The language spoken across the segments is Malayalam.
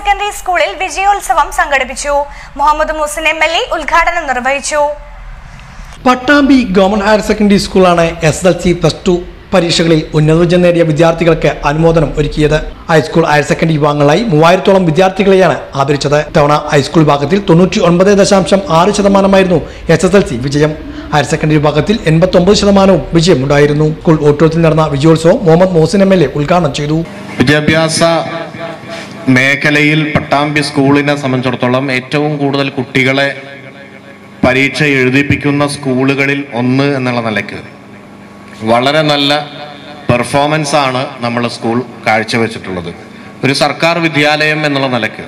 സെക്കൻഡറി സ്കൂളിൽ വിജയോത്സവം സംഘടിപ്പിച്ചു. Muhammad Muhsin M L A ഉദ്ഘാടനം നിർവഹിച്ചു. പട്ടാമ്പി ഗവൺമെന്റ് ഹയർ സെക്കൻഡറി സ്കൂളാണ് S L C plus two പരീക്ഷകളിൽ ഉന്നത വിജയം നേടിയ വിദ്യാർത്ഥികൾക്ക് അനുമോദനം ഒരുക്കിയത്. ഹൈസ്കൂൾ ഹയർ സെക്കൻഡറി വിഭാഗങ്ങളായി മൂവായിരത്തോളം വിദ്യാർത്ഥികളെയാണ് ആദരിച്ചത്. തവണ ഹൈസ്കൂൾ വിഭാഗത്തിൽ തൊണ്ണൂറ്റി ഒൻപത് ദശാംശം ആറ് ശതമാനമായിരുന്നു എസ് എസ് എൽ സി വിജയം. ഹയർ സെക്കൻഡറി വിഭാഗത്തിൽ എൺപത്തി ഒമ്പത് ശതമാനവും വിജയമുണ്ടായിരുന്നു. സ്കൂൾ ഓട്ടോത്തിൽ നടന്ന വിജയോത്സവം Muhammad Mohsin M L A ഉദ്ഘാടനം ചെയ്തു. വിദ്യാഭ്യാസ മേഖലയിൽ പട്ടാമ്പി സ്കൂളിനെ സംബന്ധിച്ചിടത്തോളം ഏറ്റവും കൂടുതൽ കുട്ടികളെ പരീക്ഷ എഴുതിപ്പിക്കുന്ന സ്കൂളുകളിൽ ഒന്ന് എന്നുള്ള നിലയ്ക്ക്. വളരെ നല്ല പെർഫോമൻസ് ആണ് നമ്മൾ സ്കൂൾ കാഴ്ചവെച്ചിട്ടുള്ളത്. ഒരു സർക്കാർ വിദ്യാലയം എന്നുള്ള നിലയ്ക്ക്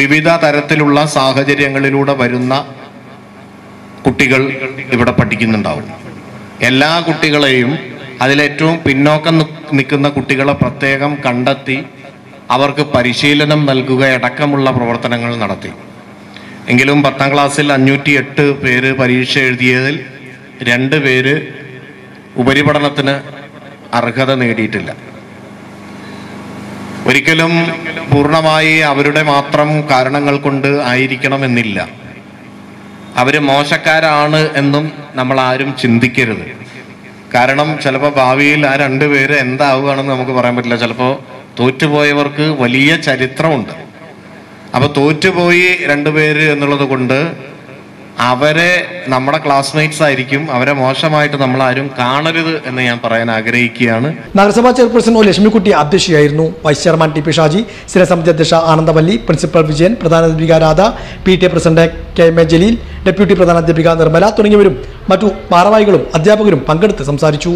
വിവിധ തരത്തിലുള്ള സാഹചര്യങ്ങളിലൂടെ വരുന്ന കുട്ടികൾ ഇവിടെ പഠിക്കുന്നുണ്ടാവും. എല്ലാ കുട്ടികളെയും അതിലേറ്റവും പിന്നോക്കം നിൽക്കുന്ന കുട്ടികളെ പ്രത്യേകം കണ്ടെത്തി അവർക്ക് പരിശീലനം നൽകുക അടക്കമുള്ള പ്രവർത്തനങ്ങൾ നടത്തി. എങ്കിലും പത്താം ക്ലാസ്സിൽ അഞ്ഞൂറ്റി എട്ട് പേര് പരീക്ഷ എഴുതിയതിൽ രണ്ട് പേര് ഉപരിപഠനത്തിന് അർഹത നേടിയിട്ടില്ല. ഒരിക്കലും പൂർണമായി അവരുടെ മാത്രം കാരണങ്ങൾ കൊണ്ട് ആയിരിക്കണമെന്നില്ല. അവർ മോശക്കാരാണ് എന്നും നമ്മൾ ആരും ചിന്തിക്കരുത്. കാരണം ചിലപ്പോൾ ഭാവിയിൽ ആ രണ്ടുപേര് എന്താവുകയാണെന്ന് നമുക്ക് പറയാൻ പറ്റില്ല. ചിലപ്പോൾ തോറ്റുപോയവർക്ക് വലിയ ചരിത്രമുണ്ട്. അപ്പൊ തോറ്റുപോയി രണ്ടുപേര് എന്നുള്ളത് കൊണ്ട് അവരെ നമ്മുടെ ക്ലാസ്മേറ്റ്സ് ആയിരിക്കും അവരെ മോശമായിട്ട് നമ്മൾ ആരും കാണരുത് എന്ന് ഞാൻ പറയാൻ ആഗ്രഹിക്കുകയാണ്. നഗരസഭാ chairperson O Lakshmikutty അധ്യക്ഷയായിരുന്നു. Vice chairman T P Shaji സ്ഥിരസമിതി അധ്യക്ഷ Anandavalli principal Vijayan പ്രധാനാധ്യാപിക Radha P T A president K M A Jaleel deputy പ്രധാനാധ്യാപിക Nirmala തുടങ്ങിയവരും മറ്റു ഭാരവാഹികളും അധ്യാപകരും പങ്കെടുത്ത് സംസാരിച്ചു.